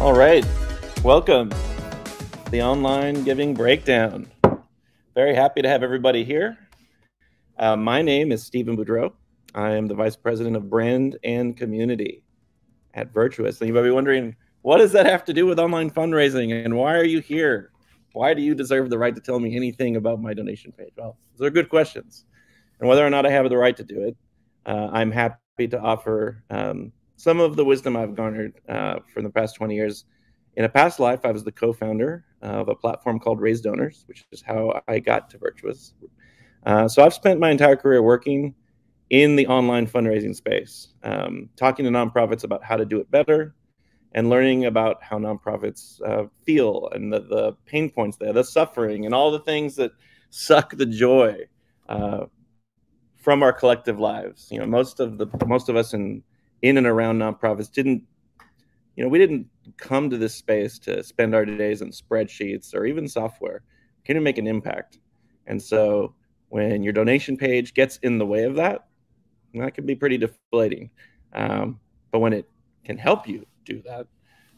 All right. Welcome to the online giving breakdown. Very happy to have everybody here. Uh, my name is Stephen Boudreau. I am the Vice President of Brand and Community at Virtuous. And you might be wondering, what does that have to do with online fundraising and why are you here? Why do you deserve the right to tell me anything about my donation page? Well, those are good questions. And whether or not I have the right to do it, uh, I'm happy to offer um, some of the wisdom I've garnered uh, from the past 20 years. In a past life, I was the co founder of a platform called RaiseDonors, which is how I got to Virtuous. Uh, so I've spent my entire career working in the online fundraising space, um, talking to nonprofits about how to do it better and learning about how nonprofits uh, feel and the, the, pain points there, the suffering, and all the things that suck the joy uh, from our collective lives. You know, most of the most of us in in and around nonprofits didn't, you know, we didn't come to this space to spend our days in spreadsheets or even software. Can you make an impact? And so when your donation page gets in the way of that, that can be pretty deflating. Um, but when it can help you do that,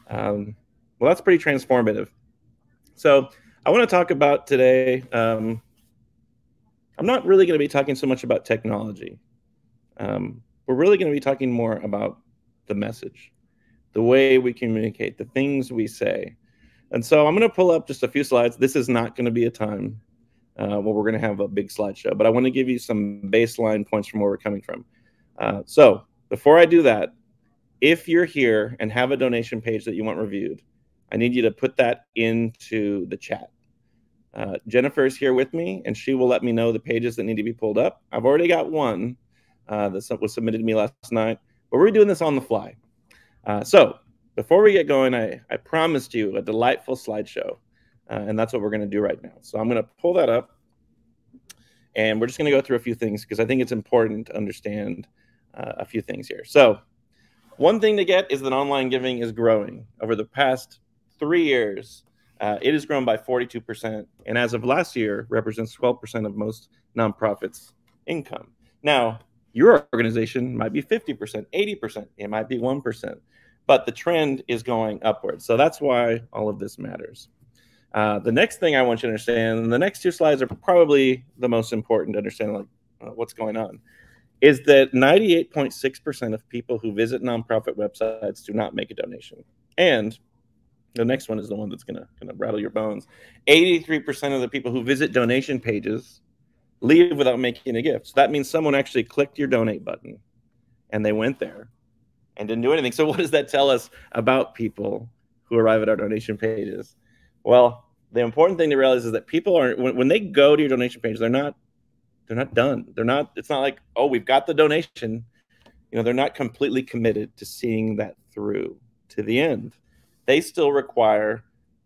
um, well, that's pretty transformative. So I want to talk about today. Um, I'm not really going to be talking so much about technology. Um, we're really going to be talking more about the message, the way we communicate, the things we say. And so I'm going to pull up just a few slides. This is not going to be a time uh, where we're going to have a big slideshow, but I want to give you some baseline points from where we're coming from. Uh, so before I do that, if you're here and have a donation page that you want reviewed, I need you to put that into the chat. Uh, Jennifer is here with me, and she will let me know the pages that need to be pulled up. I've already got one uh, that was submitted to me last night, but we're doing this on the fly. Uh, so before we get going, I, I promised you a delightful slideshow, uh, and that's what we're going to do right now. So I'm going to pull that up, and we're just going to go through a few things because I think it's important to understand uh, a few things here. So one thing to get is that online giving is growing. Over the past three years, uh, it has grown by 42%, and as of last year, represents 12% of most nonprofits' income. Now, your organization might be 50%, 80%, it might be 1%, but the trend is going upward. So that's why all of this matters. Uh, the next thing I want you to understand, and the next two slides are probably the most important to understand like uh, what's going on, is that 98.6% of people who visit nonprofit websites do not make a donation. And the next one is the one that's gonna gonna rattle your bones. 83% of the people who visit donation pages leave without making a gift. So that means someone actually clicked your donate button and they went there and didn't do anything. So what does that tell us about people who arrive at our donation pages? Well, the important thing to realize is that people are when, when they go to your donation page, they're not they're not done. They're not it's not like, oh, we've got the donation. You know, they're not completely committed to seeing that through to the end. They still require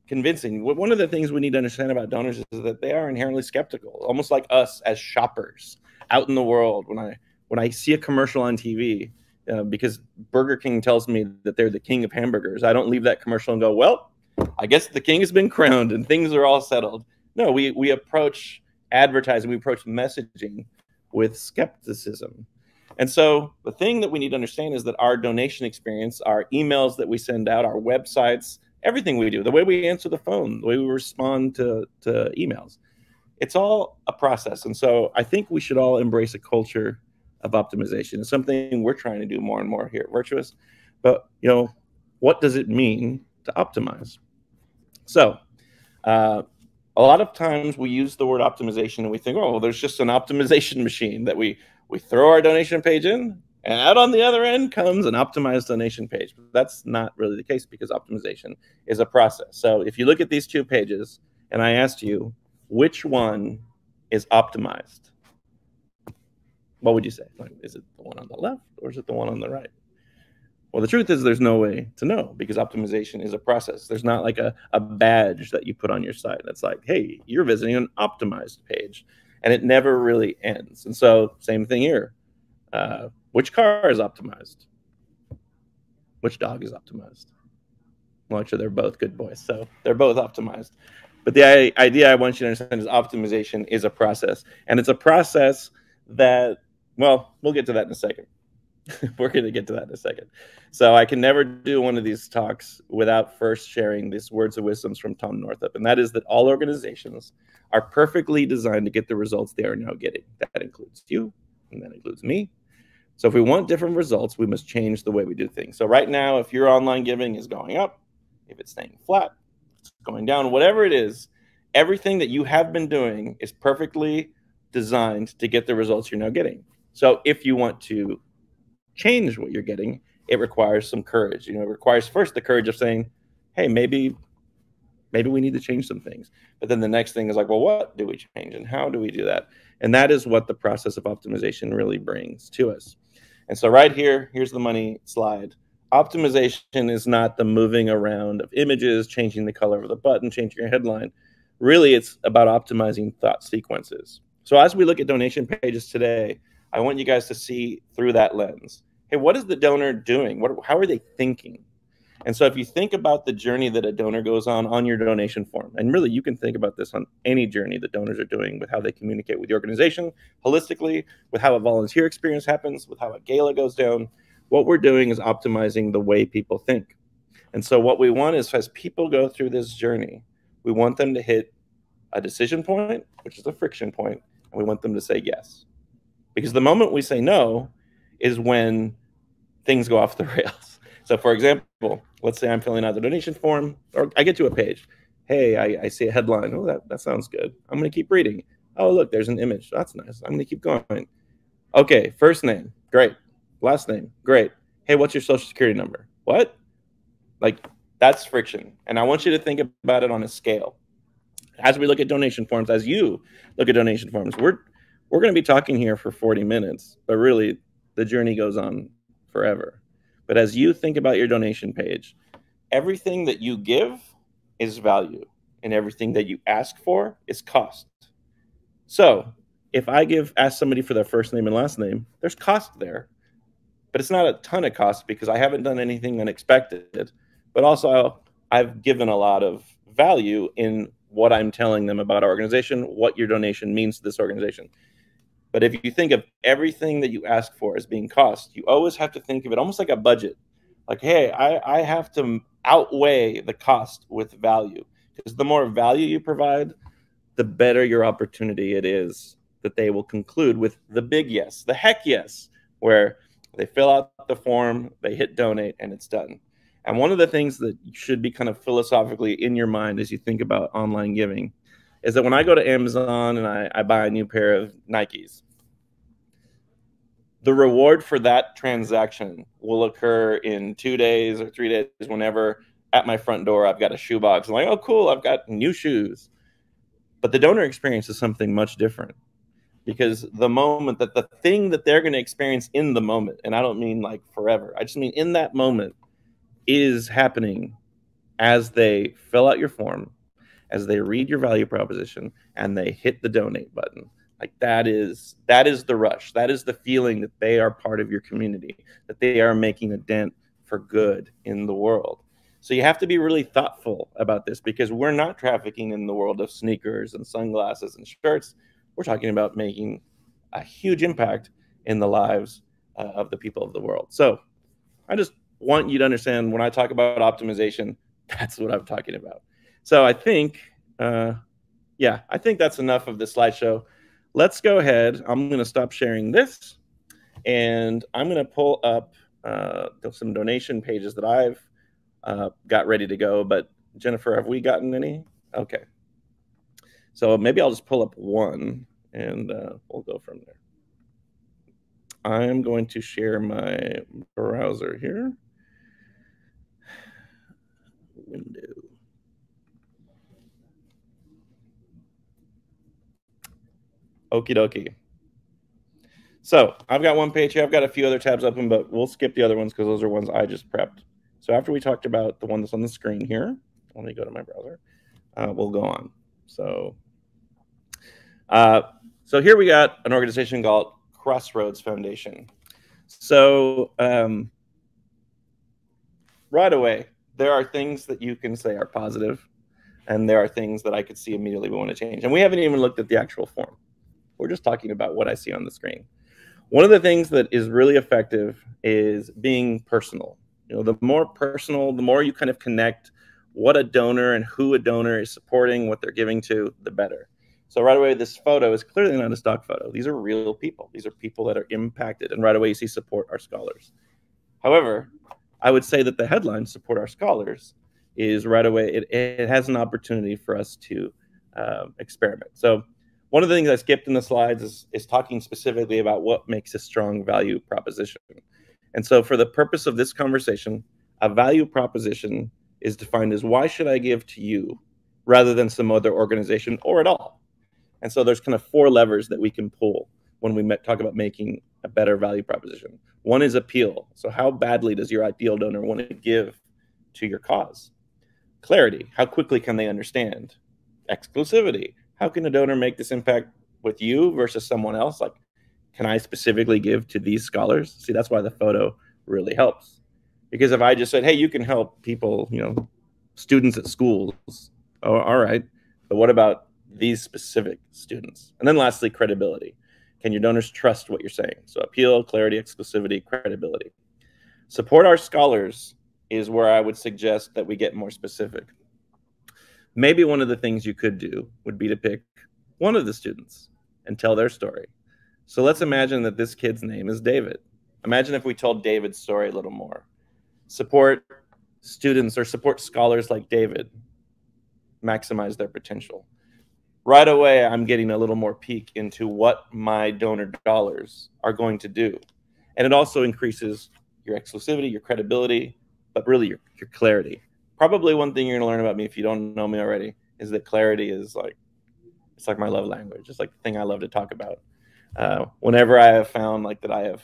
convincing. One of the things we need to understand about donors is that they are inherently skeptical, almost like us as shoppers out in the world. When I when I see a commercial on TV, uh, because Burger King tells me that they're the king of hamburgers, I don't leave that commercial and go, "Well, I guess the king has been crowned and things are all settled." No, we we approach advertising, we approach messaging with skepticism. And so the thing that we need to understand is that our donation experience, our emails that we send out, our websites, everything we do, the way we answer the phone, the way we respond to, to emails. It's all a process. And so I think we should all embrace a culture of optimization. It's something we're trying to do more and more here at Virtuous. But, you know, what does it mean to optimize? So, uh, a lot of times we use the word optimization and we think, oh, well, there's just an optimization machine that we we throw our donation page in and out on the other end comes an optimized donation page. But that's not really the case because optimization is a process. So if you look at these two pages and I asked you, which one is optimized? What would you say? Like, is it the one on the left or is it the one on the right? Well, the truth is there's no way to know because optimization is a process. There's not like a, a badge that you put on your site that's like, hey, you're visiting an optimized page. And it never really ends. And so, same thing here. Uh, which car is optimized? Which dog is optimized? Well, actually, they're both good boys, so they're both optimized. But the idea I want you to understand is optimization is a process, and it's a process that, well, we'll get to that in a second. We're going to get to that in a second. So I can never do one of these talks without first sharing these words of wisdoms from Tom Northup, and that is that all organizations are perfectly designed to get the results they are now getting. That includes you, and that includes me. So if we want different results, we must change the way we do things. So right now, if your online giving is going up, if it's staying flat, it's going down, whatever it is, everything that you have been doing is perfectly designed to get the results you're now getting. So if you want to change what you're getting, it requires some courage. You know, it requires first the courage of saying, "Hey, maybe maybe we need to change some things." But then the next thing is like, "Well, what do we change and how do we do that?" And that is what the process of optimization really brings to us. And so right here, here's the money slide. Optimization is not the moving around of images, changing the color of the button, changing your headline. Really, it's about optimizing thought sequences. So as we look at donation pages today, I want you guys to see through that lens. Hey, what is the donor doing? What, how are they thinking? And so if you think about the journey that a donor goes on on your donation form, and really you can think about this on any journey that donors are doing with how they communicate with the organization holistically, with how a volunteer experience happens, with how a gala goes down, what we're doing is optimizing the way people think. And so what we want is as people go through this journey, we want them to hit a decision point, which is a friction point, and we want them to say yes. Because the moment we say no is when things go off the rails. So, for example, let's say I'm filling out the donation form, or I get to a page. Hey, I, I see a headline. Oh, that, that sounds good. I'm going to keep reading. Oh, look, there's an image. That's nice. I'm going to keep going. Okay, first name. Great. Last name. Great. Hey, what's your social security number? What? Like, that's friction. And I want you to think about it on a scale. As we look at donation forms, as you look at donation forms, we're we're going to be talking here for 40 minutes, but really the journey goes on forever. But as you think about your donation page, everything that you give is value, and everything that you ask for is cost. So if I give ask somebody for their first name and last name, there's cost there, but it's not a ton of cost because I haven't done anything unexpected. But also, I've given a lot of value in what I'm telling them about our organization, what your donation means to this organization. But if you think of everything that you ask for as being cost, you always have to think of it almost like a budget. Like, hey, I, I have to outweigh the cost with value. Because the more value you provide, the better your opportunity it is that they will conclude with the big yes, the heck yes, where they fill out the form, they hit donate, and it's done. And one of the things that should be kind of philosophically in your mind as you think about online giving is that when I go to Amazon and I, I buy a new pair of Nikes, the reward for that transaction will occur in two days or three days, whenever at my front door I've got a shoebox. I'm like, oh, cool, I've got new shoes. But the donor experience is something much different because the moment that the thing that they're going to experience in the moment, and I don't mean like forever, I just mean in that moment, is happening as they fill out your form, as they read your value proposition, and they hit the donate button like that is that is the rush. That is the feeling that they are part of your community that they are making a dent for good in the world. So you have to be really thoughtful about this because we're not trafficking in the world of sneakers and sunglasses and shirts. We're talking about making a huge impact in the lives uh, of the people of the world. So i just want you to understand when i talk about optimization that's what i'm talking about. So i think uh, yeah i think that's enough of the slideshow let's go ahead. I'm going to stop sharing this and I'm going to pull up uh, some donation pages that I've uh, got ready to go. But Jennifer, have we gotten any? Okay. So maybe I'll just pull up one and uh, we'll go from there. I'm going to share my browser here. Window. Okie dokie. So I've got one page here. I've got a few other tabs open, but we'll skip the other ones because those are ones I just prepped. So after we talked about the one that's on the screen here, let me go to my browser. Uh, we'll go on. So, uh, so here we got an organization called Crossroads Foundation. So um, right away, there are things that you can say are positive, and there are things that I could see immediately we want to change. And we haven't even looked at the actual form. We're just talking about what I see on the screen. One of the things that is really effective is being personal. You know, the more personal, the more you kind of connect what a donor and who a donor is supporting, what they're giving to, the better. So right away, this photo is clearly not a stock photo. These are real people. These are people that are impacted. And right away, you see support our scholars. However, I would say that the headline support our scholars is right away, it, it has an opportunity for us to uh, experiment. So one of the things I skipped in the slides is, is talking specifically about what makes a strong value proposition. And so for the purpose of this conversation, a value proposition is defined as why should I give to you rather than some other organization or at all? And so there's kind of four levers that we can pull when we talk about making a better value proposition. One is appeal. So how badly does your ideal donor want to give to your cause? Clarity. How quickly can they understand? Exclusivity. How can a donor make this impact with you versus someone else? Like, can I specifically give to these scholars? See, that's why the photo really helps. Because if I just said, hey, you can help people, you know, students at schools, oh, all right. But what about these specific students. And then lastly, credibility. Can your donors trust what you're saying? So appeal, clarity, exclusivity, credibility. Support our scholars is where I would suggest that we get more specific. Maybe one of the things you could do would be to pick one of the students and tell their story. So let's imagine that this kid's name is David. Imagine if we told David's story a little more. Support students or support scholars like David, maximize their potential right away I'm getting a little more peek into what my donor dollars are going to do. And it also increases your exclusivity, your credibility, but really your, your clarity. Probably one thing you're gonna learn about me if you don't know me already is that clarity is like it's like my love language. It's like the thing I love to talk about. Uh, whenever I have found like that I have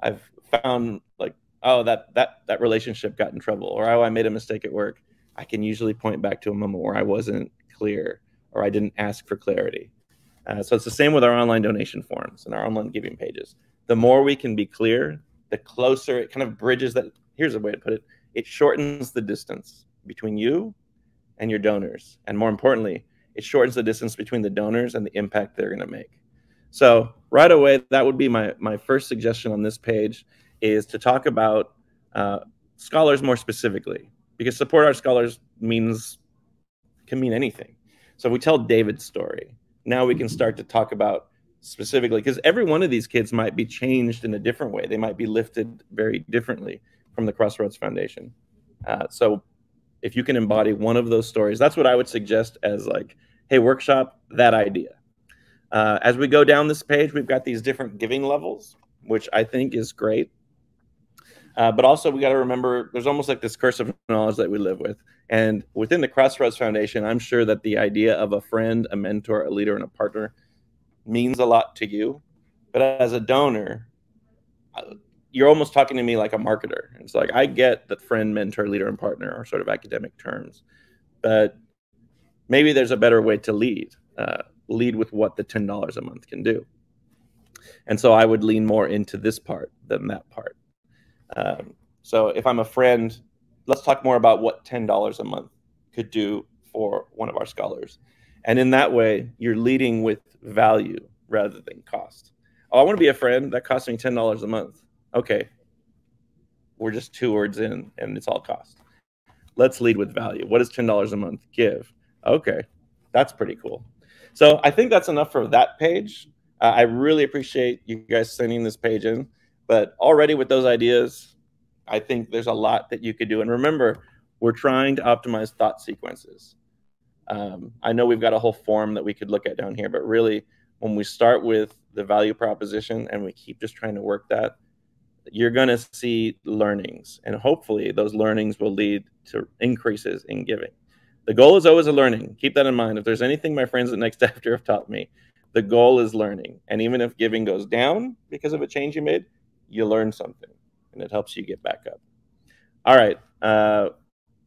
I've found like oh that that that relationship got in trouble or oh I made a mistake at work, I can usually point back to a moment where I wasn't clear or I didn't ask for clarity. Uh, so it's the same with our online donation forms and our online giving pages. The more we can be clear, the closer it kind of bridges that. Here's a way to put it it shortens the distance between you and your donors. And more importantly, it shortens the distance between the donors and the impact they're going to make. So right away, that would be my, my first suggestion on this page is to talk about uh, scholars more specifically, because support our scholars means can mean anything. So if we tell David's story, now we can start to talk about specifically because every one of these kids might be changed in a different way. They might be lifted very differently from the Crossroads Foundation. Uh, so if you can embody one of those stories, that's what I would suggest as like, hey, workshop that idea. Uh, as we go down this page, we've got these different giving levels, which I think is great. Uh, but also, we got to remember there's almost like this curse of knowledge that we live with. And within the Crossroads Foundation, I'm sure that the idea of a friend, a mentor, a leader, and a partner means a lot to you. But as a donor, you're almost talking to me like a marketer. It's like I get that friend, mentor, leader, and partner are sort of academic terms, but maybe there's a better way to lead. Uh, lead with what the ten dollars a month can do. And so I would lean more into this part than that part. Um, so if I'm a friend, let's talk more about what $10 a month could do for one of our scholars. And in that way, you're leading with value rather than cost. Oh, I want to be a friend. That costs me $10 a month. Okay. We're just two words in and it's all cost. Let's lead with value. What does $10 a month give? Okay. That's pretty cool. So I think that's enough for that page. Uh, I really appreciate you guys sending this page in. But already with those ideas, I think there's a lot that you could do. And remember, we're trying to optimize thought sequences. Um, I know we've got a whole form that we could look at down here, but really, when we start with the value proposition and we keep just trying to work that, you're going to see learnings. And hopefully, those learnings will lead to increases in giving. The goal is always a learning. Keep that in mind. If there's anything my friends at NextAfter have taught me, the goal is learning. And even if giving goes down because of a change you made, you learn something and it helps you get back up. All right. Uh,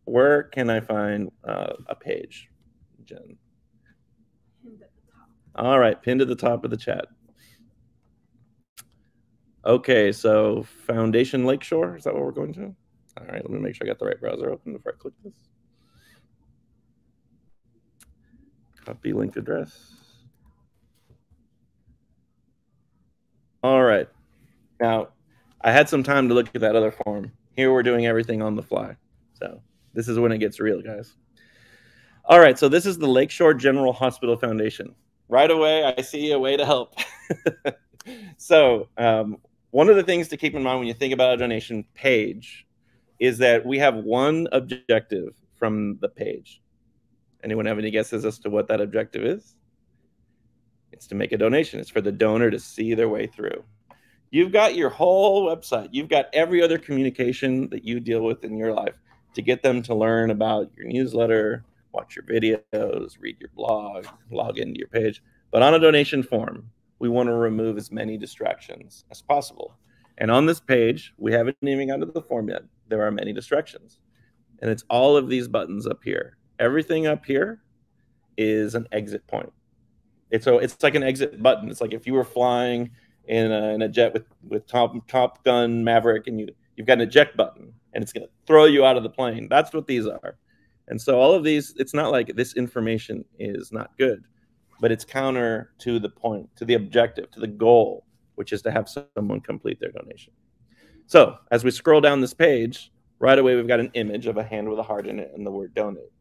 where can I find uh, a page, Jen? All right, pinned to the top of the chat. Okay, so Foundation Lakeshore, is that what we're going to? All right, let me make sure I got the right browser open before I click this. Copy link address. All right, Now, I had some time to look at that other form. Here we're doing everything on the fly. So this is when it gets real, guys. All right, so this is the Lakeshore General Hospital Foundation. Right away, I see a way to help. so um, one of the things to keep in mind when you think about a donation page is that we have one objective from the page. Anyone have any guesses as to what that objective is? It's to make a donation. It's for the donor to see their way through. You've got your whole website. You've got every other communication that you deal with in your life to get them to learn about your newsletter, watch your videos, read your blog, log into your page. But on a donation form, we want to remove as many distractions as possible. And on this page, we haven't even gotten to the form yet. There are many distractions. And it's all of these buttons up here. Everything up here is an exit point. It's so it's like an exit button. It's like if you were flying in a, in a jet with with Top Top Gun Maverick and you you've got an eject button and it's going to throw you out of the plane. That's what these are. And so all of these, it's not like this information is not good, but it's counter to the point, to the objective, to the goal, which is to have someone complete their donation. So as we scroll down this page, right away we've got an image of a hand with a heart in it and the word donate.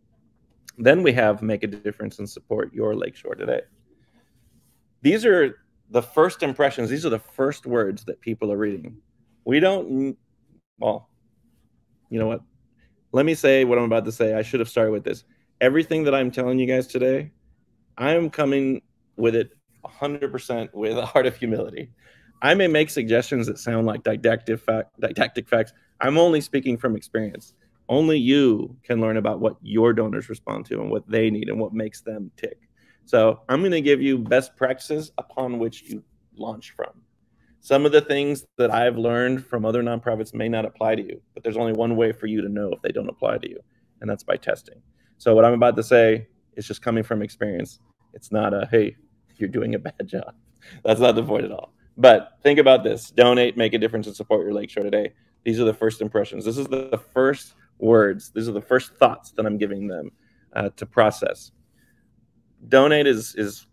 Then we have make a difference and support your lakeshore today. These are the first impressions. These are the first words that people are reading. We don't, well, you know what? Let me say what I'm about to say. I should have started with this. Everything that I'm telling you guys today, I'm coming with it 100% with a heart of humility. I may make suggestions that sound like didactic, fact, didactic facts. I'm only speaking from experience. Only you can learn about what your donors respond to and what they need and what makes them tick. So I'm going to give you best practices upon which you launch from. Some of the things that I've learned from other nonprofits may not apply to you, but there's only one way for you to know if they don't apply to you, and that's by testing. So what I'm about to say is just coming from experience. It's not a hey, you're doing a bad job. That's not the point at all. But think about this: donate, make a difference, and support your Lakeshore today. These are the first impressions. This is the first words. These are the first thoughts that I'm giving them uh, to process. Donate is is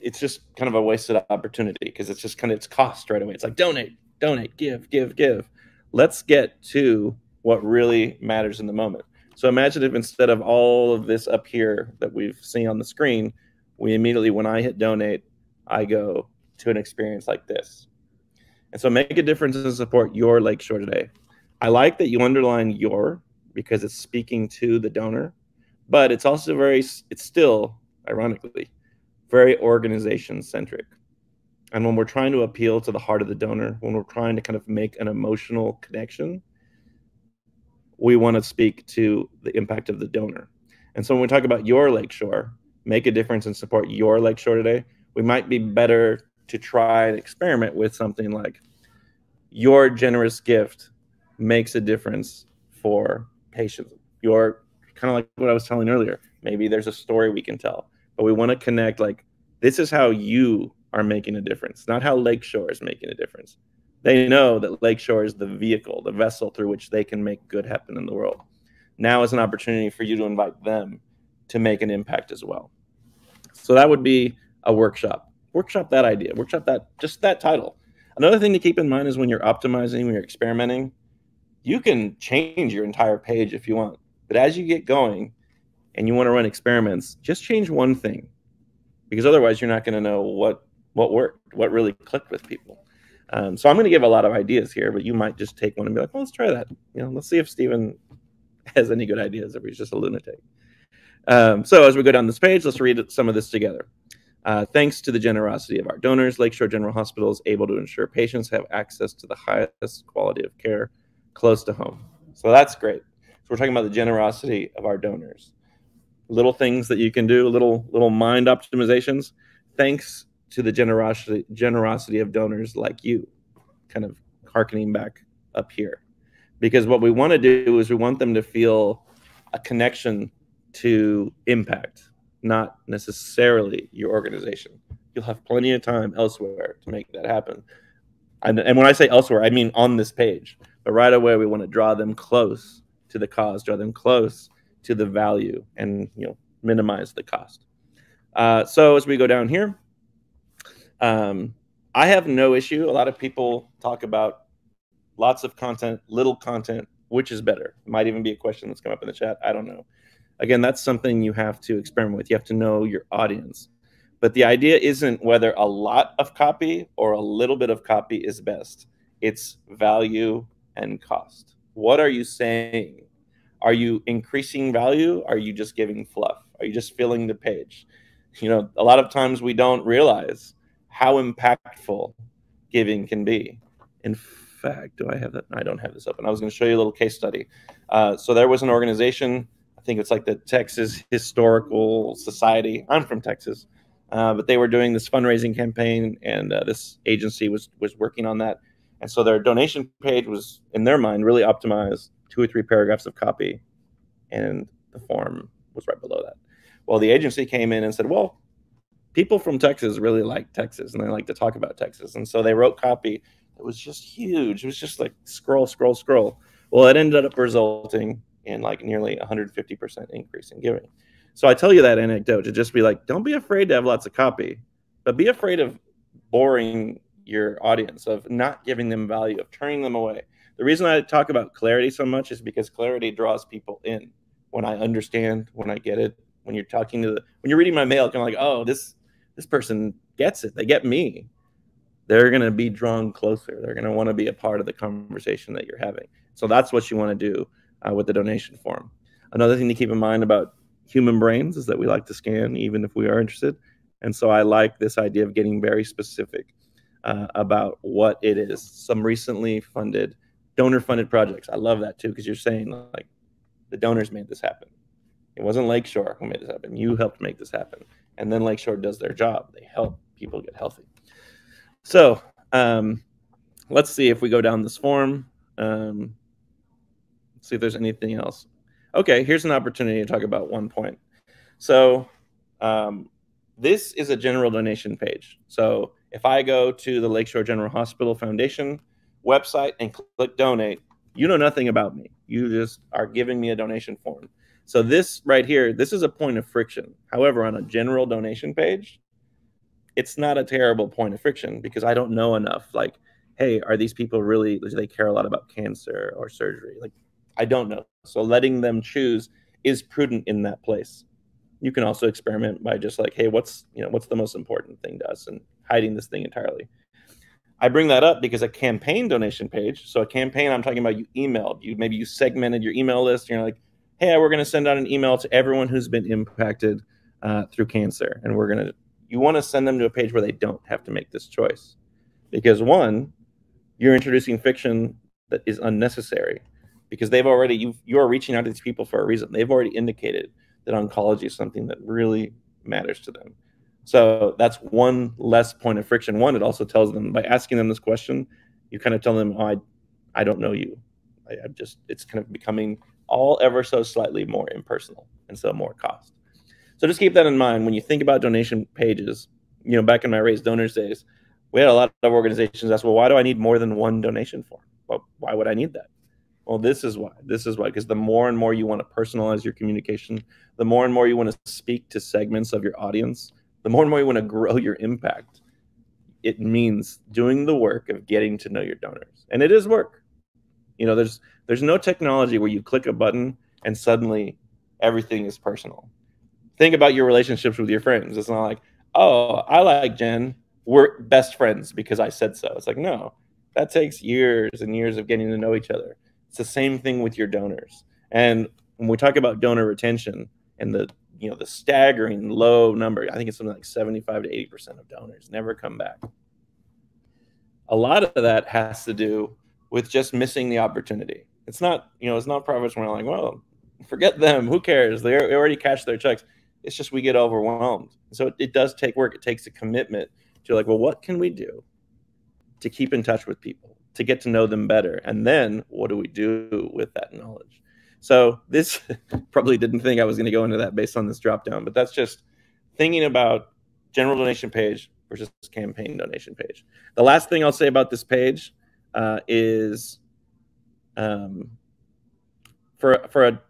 it's just kind of a wasted opportunity because it's just kind of it's cost right away. It's like donate, donate, give, give, give. Let's get to what really matters in the moment. So imagine if instead of all of this up here that we've seen on the screen, we immediately, when I hit donate, I go to an experience like this. And so make a difference and support your Lakeshore today. I like that you underline your because it's speaking to the donor, but it's also very, it's still, ironically, very organization centric. And when we're trying to appeal to the heart of the donor, when we're trying to kind of make an emotional connection, we want to speak to the impact of the donor. And so when we talk about your lakeshore, make a difference and support your lakeshore today, we might be better to try and experiment with something like your generous gift makes a difference for patients. Your kind of like what I was telling earlier. Maybe there's a story we can tell but we want to connect like this is how you are making a difference, not how Lakeshore is making a difference. They know that Lakeshore is the vehicle, the vessel through which they can make good happen in the world. Now is an opportunity for you to invite them to make an impact as well. So that would be a workshop. Workshop that idea, workshop that, just that title. Another thing to keep in mind is when you're optimizing, when you're experimenting, you can change your entire page if you want. But as you get going, and you want to run experiments, just change one thing, because otherwise you're not going to know what what worked, what really clicked with people. Um, so I'm going to give a lot of ideas here, but you might just take one and be like, "Well, let's try that." You know, let's see if Stephen has any good ideas, or he's just a lunatic. Um, so as we go down this page, let's read some of this together. Uh, thanks to the generosity of our donors, Lakeshore General Hospital is able to ensure patients have access to the highest quality of care close to home. So that's great. So we're talking about the generosity of our donors little things that you can do, little little mind optimizations, thanks to the generosity generosity of donors like you, kind of harkening back up here. Because what we want to do is we want them to feel a connection to impact, not necessarily your organization. You'll have plenty of time elsewhere to make that happen. And, and when I say elsewhere, I mean on this page. But right away, we want to draw them close to the cause, draw them close to the value and you know minimize the cost. Uh, so as we go down here, um, I have no issue. A lot of people talk about lots of content, little content, which is better. It might even be a question that's come up in the chat. I don't know. Again, that's something you have to experiment with. You have to know your audience. But the idea isn't whether a lot of copy or a little bit of copy is best. It's value and cost. What are you saying? Are you increasing value? Are you just giving fluff? Are you just filling the page? You know, a lot of times we don't realize how impactful giving can be. In fact, do I have that? I don't have this open. I was going to show you a little case study. Uh, so there was an organization, I think it's like the Texas Historical Society. I'm from Texas, uh, but they were doing this fundraising campaign, and uh, this agency was was working on that. And so their donation page was, in their mind, really optimized, two or three paragraphs of copy, and the form was right below that. Well, the agency came in and said, well, people from Texas really like Texas and they like to talk about Texas. And so they wrote copy that was just huge. It was just like scroll, scroll, scroll. Well, it ended up resulting in like nearly 150% increase in giving. So I tell you that anecdote to just be like, don't be afraid to have lots of copy, but be afraid of boring your audience, of not giving them value, of turning them away. The reason I talk about clarity so much is because clarity draws people in. When I understand, when I get it, when you're talking to the, when you're reading my mail, kind of like, oh, this this person gets it. They get me. They're going to be drawn closer. They're going to want to be a part of the conversation that you're having. So that's what you want to do uh, with the donation form. Another thing to keep in mind about human brains is that we like to scan even if we are interested. And so I like this idea of getting very specific uh, about what it is. Some recently funded donor funded projects. I love that too because you're saying like the donors made this happen. It wasn't Lakeshore who made this happen. You helped make this happen. And then Lakeshore does their job. They help people get healthy. So um, let's see if we go down this form. Um, see if there's anything else. Okay, here's an opportunity to talk about one point. So um, this is a general donation page. So if I go to the Lakeshore General Hospital Foundation website and click donate, you know nothing about me. You just are giving me a donation form. So this right here, this is a point of friction. However, on a general donation page, it's not a terrible point of friction because I don't know enough. Like, hey, are these people really do they care a lot about cancer or surgery? Like, I don't know. So letting them choose is prudent in that place. You can also experiment by just like, hey, what's you know what's the most important thing to us, and hiding this thing entirely. I bring that up because a campaign donation page. So a campaign, I'm talking about you emailed, you maybe you segmented your email list. And you're like, hey, we're going to send out an email to everyone who's been impacted uh, through cancer, and we're going to. You want to send them to a page where they don't have to make this choice, because one, you're introducing fiction that is unnecessary, because they've already you you are reaching out to these people for a reason. They've already indicated that oncology is something that really matters to them. So that's one less point of friction. One, it also tells them by asking them this question, you kind of tell them, oh, I, I don't know you. I, I'm just, it's kind of becoming all ever so slightly more impersonal and so more cost. So just keep that in mind when you think about donation pages. You know, back in my RaiseDonors days, we had a lot of organizations ask, well, why do I need more than one donation form? Well, why would I need that? Well, this is why. This is why. Because the more and more you want to personalize your communication, the more and more you want to speak to segments of your audience, the more and more you want to grow your impact, it means doing the work of getting to know your donors. And it is work. You know, there's there's no technology where you click a button and suddenly everything is personal. Think about your relationships with your friends. It's not like, oh, I like Jen. We're best friends because I said so. It's like, no, that takes years and years of getting to know each other. It's the same thing with your donors. And when we talk about donor retention and the you know the staggering low number, I think it's something like 75 to 80 percent of donors never come back. A lot of that has to do with just missing the opportunity. It's not, you know, it's not profits we're like, well, forget them. Who cares? They already cashed their checks. It's just we get overwhelmed. So it, it does take work. It takes a commitment to like, well, what can we do to keep in touch with people, to get to know them better? And then what do we do with that knowledge? So this probably didn't think I was going to go into that based on this drop down, but that's just thinking about general donation page versus campaign donation page. The last thing I'll say about this page uh, is um, for for a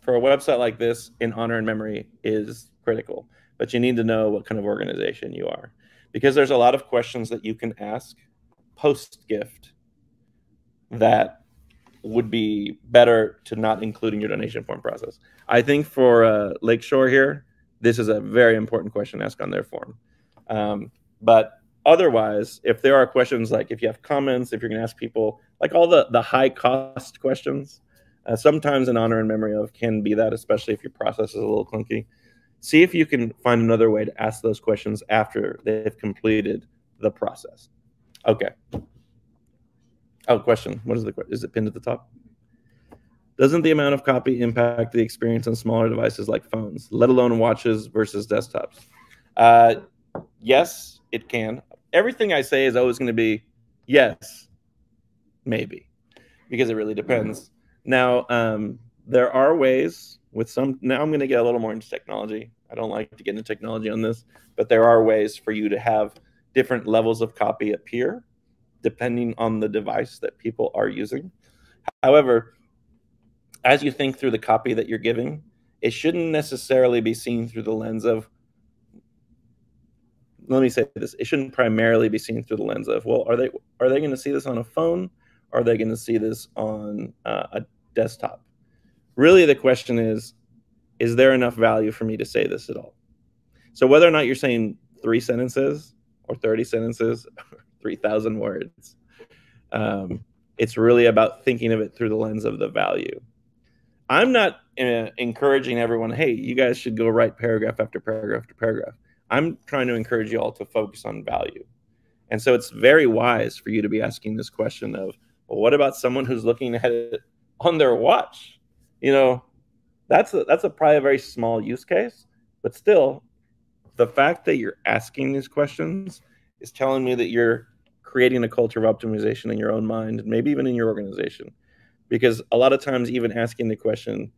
for a website like this, in honor and memory is critical. But you need to know what kind of organization you are, because there's a lot of questions that you can ask post gift that would be better to not include in your donation form process. I think for uh, Lakeshore here, this is a very important question to ask on their form. Um, but otherwise, if there are questions like if you have comments, if you're going to ask people like all the the high cost questions, uh, sometimes in honor and memory of can be that, especially if your process is a little clunky. See if you can find another way to ask those questions after they've completed the process. Okay. Oh, question. What is the question? Is it pinned at the top? Doesn't the amount of copy impact the experience on smaller devices like phones, let alone watches versus desktops? Uh, yes, it can. Everything I say is always going to be yes, maybe, because it really depends. Now, um, there are ways with some. Now, I'm going to get a little more into technology. I don't like to get into technology on this, but there are ways for you to have different levels of copy appear depending on the device that people are using. However, as you think through the copy that you're giving, it shouldn't necessarily be seen through the lens of let me say this it shouldn't primarily be seen through the lens of well are they are they going to see this on a phone? Are they going to see this on uh, a desktop? Really the question is is there enough value for me to say this at all? So whether or not you're saying three sentences or 30 sentences 3000 words um, it's really about thinking of it through the lens of the value. I'm not uh, encouraging everyone hey you guys should go write paragraph after paragraph after paragraph I'm trying to encourage you all to focus on value. And so it's very wise for you to be asking this question of, well, what about someone who's looking at it on their watch? You know, that's a, that's a probably a very small use case, but still, the fact that you're asking these questions is telling me that you're creating a culture of optimization in your own mind, maybe even in your organization. Because a lot of times, even asking the question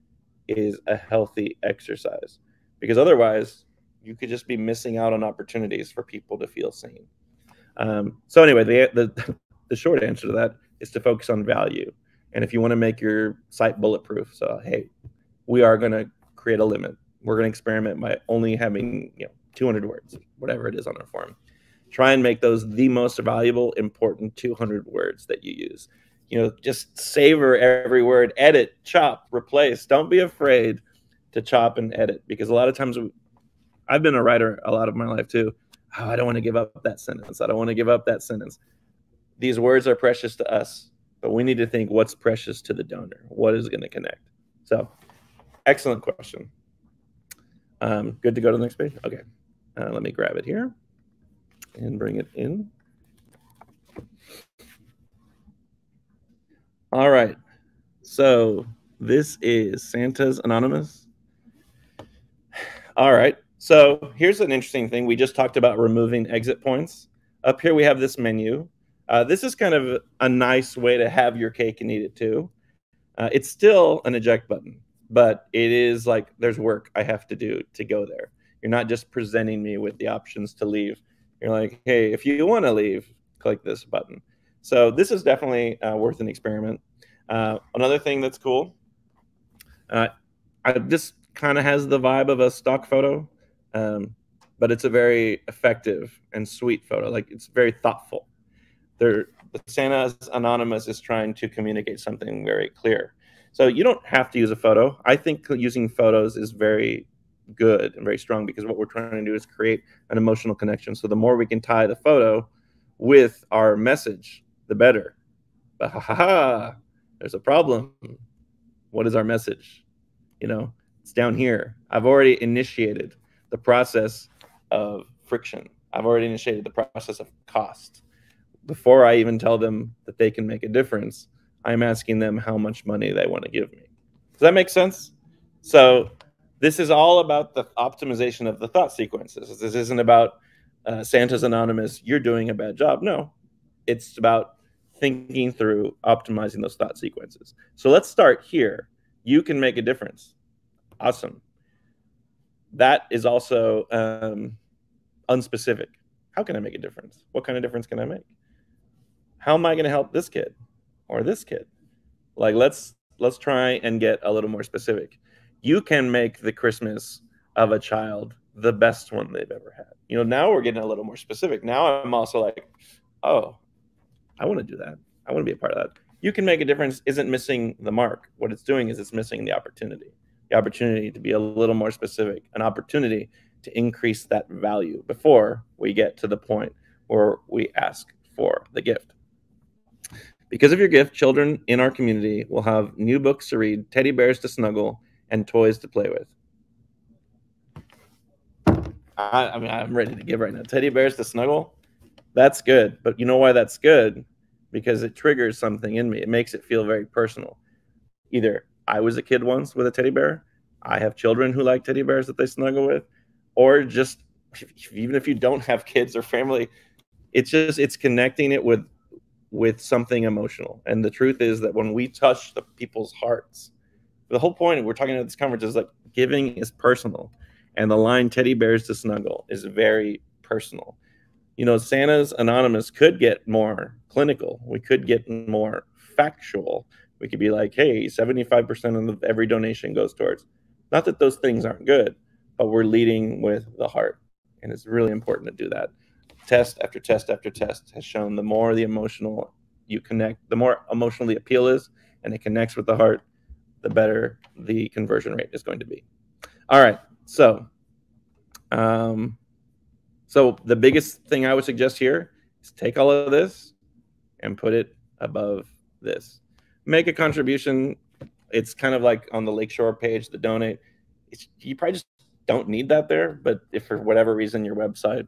is a healthy exercise. Because otherwise, you could just be missing out on opportunities for people to feel seen. Um, so anyway, the, the the short answer to that is to focus on value. And if you want to make your site bulletproof, so hey, we are going to create a limit. We're going to experiment by only having you know 200 words, whatever it is on our form. Try and make those the most valuable, important 200 words that you use. You know, just savor every word, edit, chop, replace. Don't be afraid to chop and edit because a lot of times I've been a writer a lot of my life too. Oh, I don't want to give up that sentence. I don't want to give up that sentence. These words are precious to us, but we need to think what's precious to the donor. What is going to connect? So, excellent question. Um, good to go to the next page. Okay, uh, let me grab it here and bring it in. All right. So this is Santa's Anonymous. All right. So here's an interesting thing. We just talked about removing exit points. Up here we have this menu. Uh, this is kind of a nice way to have your cake and eat it too. Uh, it's still an eject button, but it is like there's work I have to do to go there. You're not just presenting me with the options to leave. You're like, hey, if you want to leave, click this button. So this is definitely uh, worth an experiment. Uh, another thing that's cool, uh, I, this kind of has the vibe of a stock photo. Um, but it's a very effective and sweet photo. Like it's very thoughtful. There, the Santa's Anonymous is trying to communicate something very clear. So you don't have to use a photo. I think using photos is very good and very strong because what we're trying to do is create an emotional connection. So the more we can tie the photo with our message, the better. But ha ha ha, there's a problem. What is our message? You know, it's down here. I've already initiated the process of friction. I've already initiated the process of cost. Before I even tell them that they can make a difference, I'm asking them how much money they want to give me. Does that make sense? So this is all about the optimization of the thought sequences. This isn't about uh, Santa's Anonymous, you're doing a bad job. No, it's about thinking through optimizing those thought sequences. So let's start here. You can make a difference. Awesome that is also um, unspecific. How can I make a difference? What kind of difference can I make? How am I going to help this kid or this kid? Like let's let's try and get a little more specific. You can make the Christmas of a child the best one they've ever had. You know, now we're getting a little more specific. Now I'm also like, oh, I want to do that. I want to be a part of that. You can make a difference isn't missing the mark. What it's doing is it's missing the opportunity. The opportunity to be a little more specific, an opportunity to increase that value before we get to the point where we ask for the gift. Because of your gift, children in our community will have new books to read, teddy bears to snuggle, and toys to play with. I, I mean, I'm ready to give right now. Teddy bears to snuggle, that's good. But you know why that's good? Because it triggers something in me. It makes it feel very personal. Either I was a kid once with a teddy bear, I have children who like teddy bears that they snuggle with, or just even if you don't have kids or family, it's just it's connecting it with with something emotional. And the truth is that when we touch the people's hearts, the whole point we're talking about this conference is like giving is personal. And the line teddy bears to snuggle is very personal. You know, Santa's Anonymous could get more clinical. We could get more factual. We could be like, hey, 75% of every donation goes towards. Not that those things aren't good, but we're leading with the heart. And it's really important to do that test after test after test has shown the more the emotional you connect, the more emotional the appeal is, and it connects with the heart, the better the conversion rate is going to be. All right, so, um, so the biggest thing I would suggest here is take all of this and put it above this. Make a contribution. It's kind of like on the Lakeshore page, the donate. It's, you probably just don't need that there, but if for whatever reason your website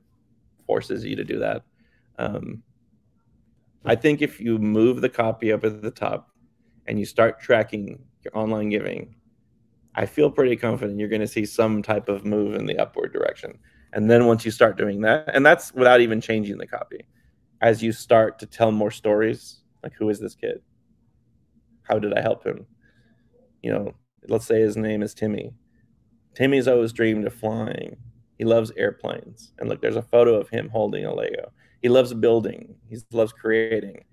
forces you to do that. Um, I think if you move the copy up at the top and you start tracking your online giving, I feel pretty confident you're going to see some type of move in the upward direction. And then once you start doing that, and that's without even changing the copy, as you start to tell more stories, like who is this kid? How did I help him? You know, let's say his name is Timmy. Timmy's always dreamed of flying. He loves airplanes. And look, there's a photo of him holding a Lego. He loves building. He loves creating.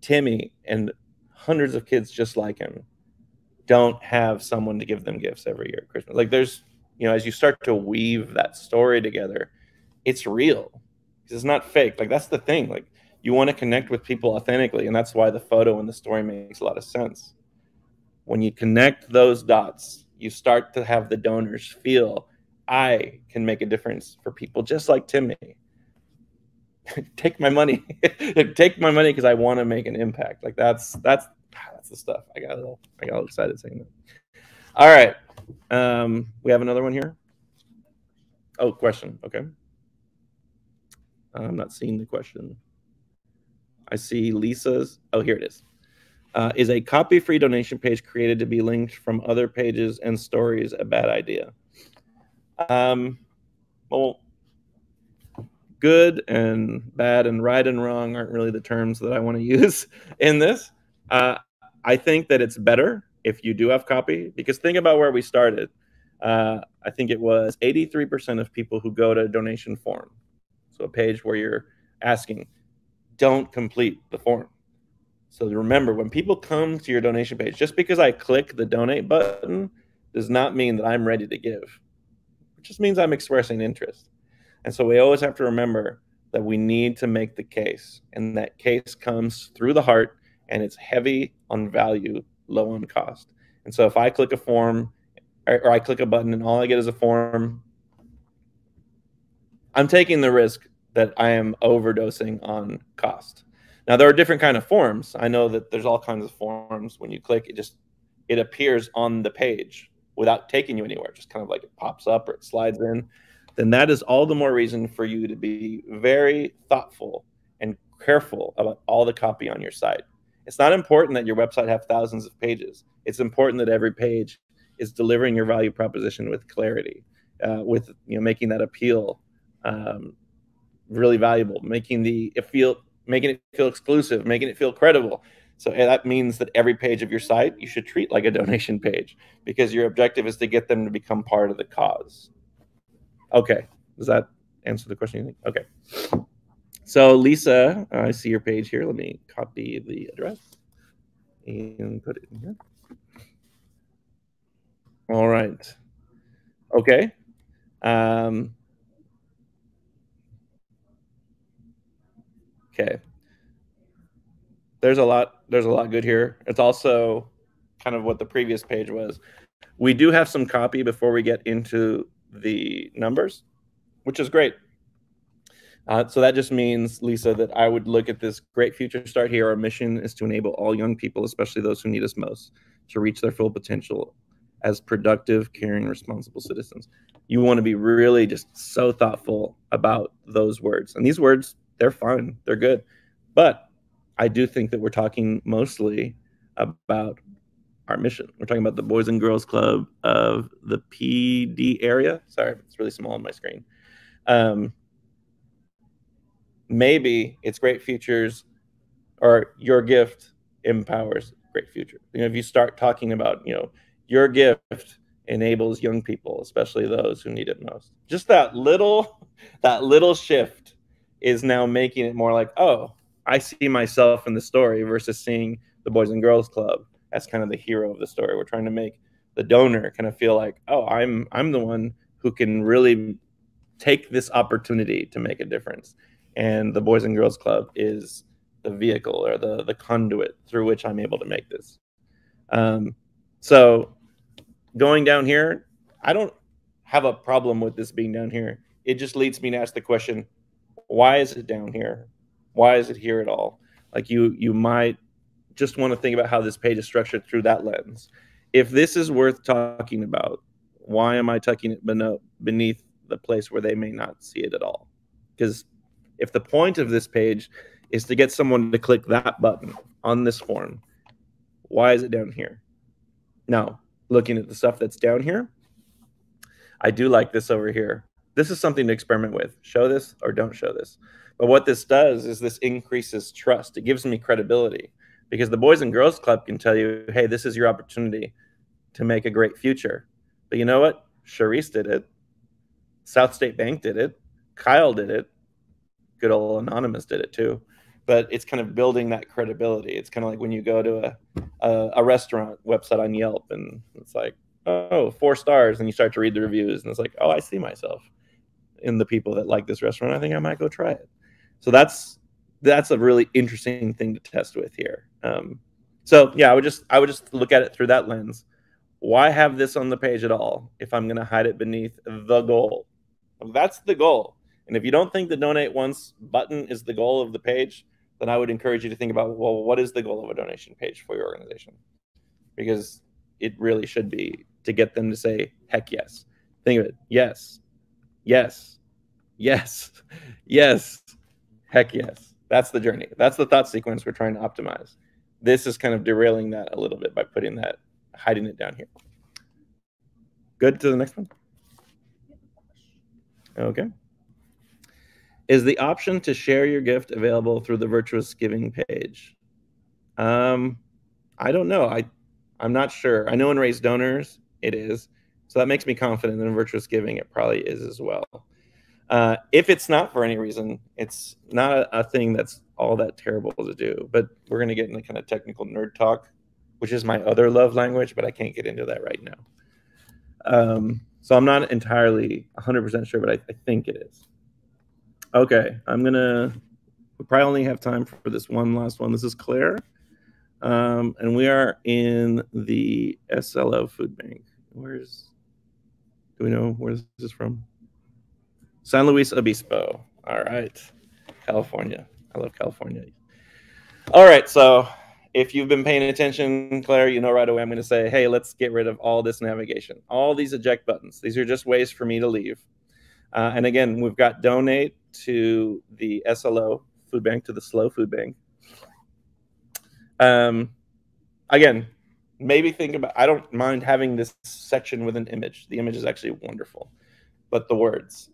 Timmy and hundreds of kids just like him don't have someone to give them gifts every year at Christmas. Like there's, you know, as you start to weave that story together, it's real. Because it's not fake. Like that's the thing. Like you want to connect with people authentically, and that's why the photo and the story makes a lot of sense. When you connect those dots, you start to have the donors feel I can make a difference for people just like Timmy. take my money. take my money because I want to make an impact. Like that's that's that's the stuff. I got a little I got a little excited saying that. All right. Um, we have another one here. Oh, question. Okay. I'm not seeing the question. I see Lisa's. Oh, here it is. Uh, is a copy free donation page created to be linked from other pages and stories a bad idea? Um, well, good and bad and right and wrong aren't really the terms that I want to use in this. Uh, I think that it's better if you do have copy because think about where we started. Uh, I think it was 83% of people who go to a donation form, so a page where you're asking, don't complete the form. So remember, when people come to your donation page, just because I click the donate button does not mean that I'm ready to give It just means I'm expressing interest. And so we always have to remember that we need to make the case, and that case comes through the heart, and it's heavy on value, low on cost. And so if I click a form or, or I click a button and all I get is a form, I'm taking the risk that I am overdosing on cost. Now there are different kind of forms. I know that there's all kinds of forms. When you click, it just it appears on the page without taking you anywhere, just kind of like it pops up or it slides in, then that is all the more reason for you to be very thoughtful and careful about all the copy on your site. It's not important that your website have thousands of pages. It's important that every page is delivering your value proposition with clarity, uh, with you know making that appeal um, really valuable, making the it feel making it feel exclusive, making it feel credible, so that means that every page of your site you should treat like a donation page because your objective is to get them to become part of the cause. Okay, does that answer the question? You think? Okay. So Lisa, I see your page here. Let me copy the address and put it in here. All right. Okay. Um, okay. There's a lot. There's a lot good here. It's also kind of what the previous page was. We do have some copy before we get into the numbers, which is great. Uh, so that just means, Lisa, that I would look at this great future start here. Our mission is to enable all young people, especially those who need us most, to reach their full potential as productive, caring, responsible citizens. You want to be really just so thoughtful about those words. And these words, they're fun, they're good. But I do think that we're talking mostly about our mission. We're talking about the Boys and Girls Club of the PD area. Sorry, it's really small on my screen. Um, maybe it's great futures or your gift empowers great future. You know, if you start talking about, you know, your gift enables young people, especially those who need it most. Just that little that little shift is now making it more like, oh, I see myself in the story versus seeing the Boys and Girls Club as kind of the hero of the story. We're trying to make the donor kind of feel like, oh, I'm I'm the one who can really take this opportunity to make a difference and the Boys and Girls Club is the vehicle or the the conduit through which I'm able to make this. Um, so going down here, I don't have a problem with this being down here. It just leads me to ask the question, why is it down here? Why is it here at all? Like you you might just want to think about how this page is structured through that lens. If this is worth talking about, why am I tucking it beneath the place where they may not see it at all? Because if the point of this page is to get someone to click that button on this form, why is it down here? Now, looking at the stuff that's down here, I do like this over here. This is something to experiment with. Show this or don't show this. But what this does is this increases trust. It gives me credibility because the Boys and Girls Club can tell you, hey, this is your opportunity to make a great future. But you know what? Charisse did it. South State Bank did it. Kyle did it good old anonymous did it too but it's kind of building that credibility it's kind of like when you go to a, a, a restaurant website on yelp and it's like oh four stars and you start to read the reviews and it's like oh i see myself in the people that like this restaurant i think i might go try it so that's that's a really interesting thing to test with here um, so yeah i would just i would just look at it through that lens why have this on the page at all if i'm going to hide it beneath the goal that's the goal and if you don't think the donate once button is the goal of the page, then I would encourage you to think about well, what is the goal of a donation page for your organization? Because it really should be to get them to say, heck yes. Think of it. Yes. Yes. Yes. Yes. Heck yes. That's the journey. That's the thought sequence we're trying to optimize. This is kind of derailing that a little bit by putting that, hiding it down here. Good to the next one. Okay. Is the option to share your gift available through the Virtuous Giving page? Um, I don't know. I, I'm not sure. I know in RaiseDonors it is, so that makes me confident that in Virtuous Giving it probably is as well. Uh, if it's not for any reason, it's not a, a, thing that's all that terrible to do. But we're going to get into kind of technical nerd talk, which is my other love language, but I can't get into that right now. Um, so I'm not entirely 100% sure, but I, I think it is. Okay, I'm gonna. We probably only have time for this one last one. This is Claire, um, and we are in the SLO food bank. Where's? Do we know where this is from? San Luis Obispo. All right, California. I love California. All right, so if you've been paying attention, Claire, you know right away I'm going to say, hey, let's get rid of all this navigation, all these eject buttons. These are just ways for me to leave. Uh, and again, we've got donate to the SLO food bank, to the SLO food bank. Um, again, maybe think about, I don't mind having this section with an image. The image is actually wonderful, but the words,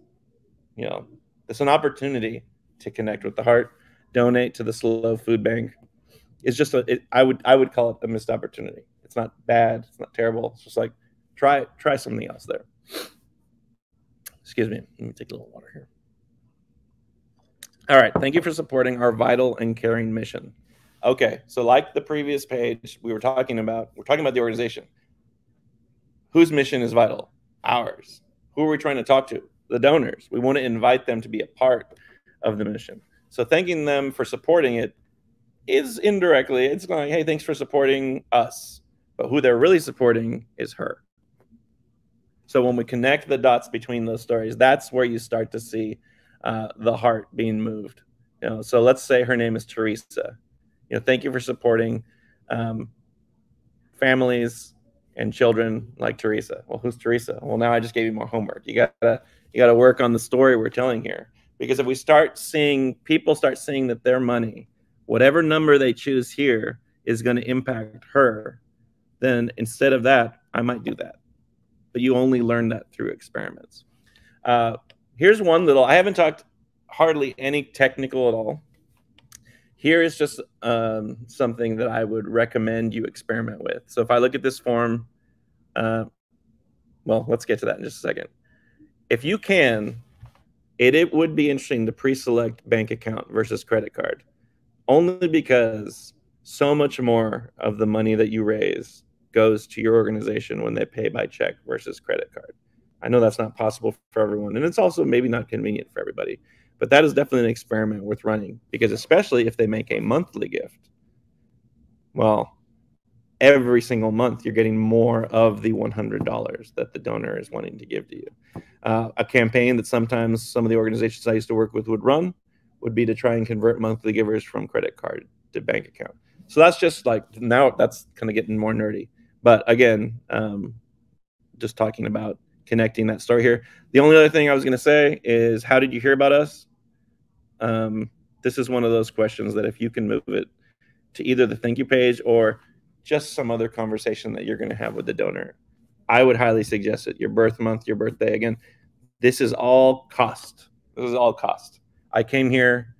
you know, it's an opportunity to connect with the heart, donate to the SLO food bank. It's just a, it, I would, I would call it a missed opportunity. It's not bad. It's not terrible. It's just like, try, try something else there. Excuse me. Let me take a little water here. All right. Thank you for supporting our vital and caring mission. Okay. So, like the previous page, we were talking about, we're talking about the organization. Whose mission is vital? Ours. Who are we trying to talk to? The donors. We want to invite them to be a part of the mission. So thanking them for supporting it is indirectly, it's going, hey, thanks for supporting us. But who they're really supporting is her. So when we connect the dots between those stories, that's where you start to see uh, the heart being moved. You know, so let's say her name is Teresa. You know, thank you for supporting um, families and children like Teresa. Well, who's Teresa? Well, now I just gave you more homework. You gotta you gotta work on the story we're telling here. Because if we start seeing people start seeing that their money, whatever number they choose here, is going to impact her, then instead of that, I might do that. But you only learn that through experiments. Uh, here's one little. I haven't talked hardly any technical at all. Here is just um, something that I would recommend you experiment with. So if I look at this form, uh, well, let's get to that in just a second. If you can, it, it would be interesting to pre-select bank account versus credit card, only because so much more of the money that you raise goes to your organization when they pay by check versus credit card. I know that's not possible for everyone, and it's also maybe not convenient for everybody. But that is definitely an experiment worth running because, especially if they make a monthly gift, well, every single month you're getting more of the $100 that the donor is wanting to give to you. Uh, a campaign that sometimes some of the organizations I used to work with would run would be to try and convert monthly givers from credit card to bank account. So that's just like now that's kind of getting more nerdy. But again, um, just talking about connecting that story here. The only other thing I was going to say is, how did you hear about us? um, this is one of those questions that if you can move it to either the thank you page or just some other conversation that you're going to have with the donor, I would highly suggest it. Your birth month, your birthday. Again, this is all cost. This is all cost. I came here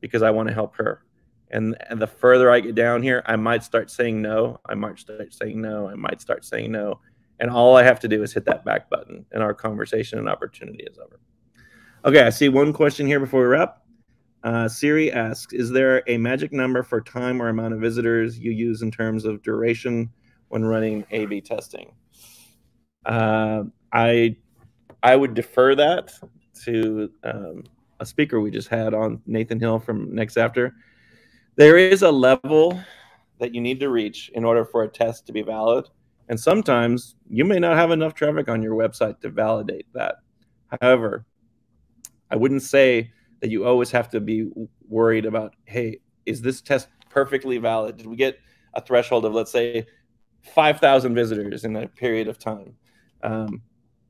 because I want to help her. And, and the further I get down here, I might start saying no. I might start saying no. I might start saying no. And all I have to do is hit that back button, and our conversation and opportunity is over. Okay, I see one question here before we wrap. Uh, Siri asks, is there a magic number for time or amount of visitors you use in terms of duration when running A/B testing? Uh, I I would defer that to um, a speaker we just had on Nathan Hill from NextAfter. There is a level that you need to reach in order for a test to be valid, and sometimes you may not have enough traffic on your website to validate that. However, I wouldn't say that you always have to be worried about hey is this test perfectly valid? Did we get a threshold of let's say 5000 visitors in a period of time? Um,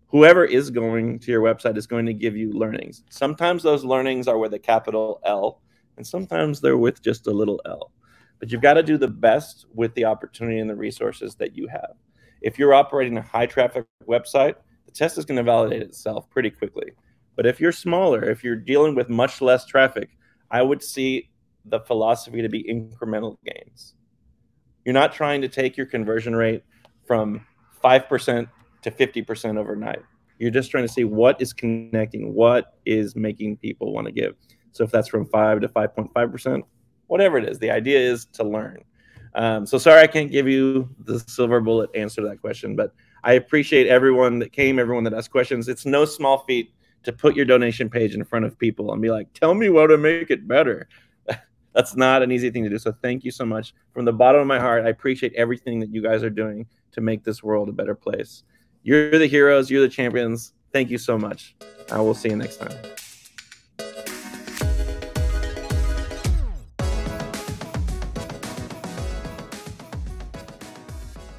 whoever is going to your website is going to give you learnings. Sometimes those learnings are with a capital l and sometimes they're with just a little l. But you've got to do the best with the opportunity and the resources that you have if you're operating a high traffic website the test is going to validate itself pretty quickly but if you're smaller, if you're dealing with much less traffic, I would see the philosophy to be incremental gains. You're not trying to take your conversion rate from 5% to 50% overnight. You're just trying to see what is connecting, what is making people want to give. So if that's from 5 to 5.5%, whatever it is, the idea is to learn. Um, so sorry I can't give you the silver bullet answer to that question, but I appreciate everyone that came, everyone that asked questions. It's no small feat to put your donation page in front of people and be like, tell me what to make it better. That's not an easy thing to do. So thank you so much. From the bottom of my heart, I appreciate everything that you guys are doing to make this world a better place. You're the heroes, you're the champions. Thank you so much. I will see you next time.